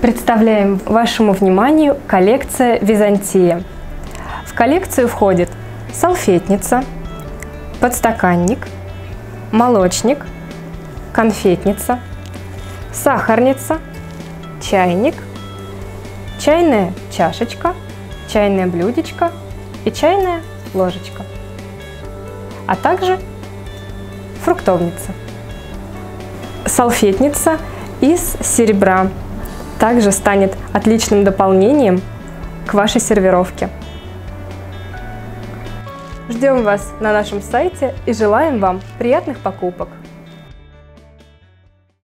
Представляем вашему вниманию коллекция Византия. В коллекцию входит салфетница, подстаканник, молочник, конфетница, сахарница, чайник, чайная чашечка, чайное блюдечко и чайная ложечка, а также фруктовница. Салфетница из серебра также станет отличным дополнением к вашей сервировке. Ждем вас на нашем сайте и желаем вам приятных покупок!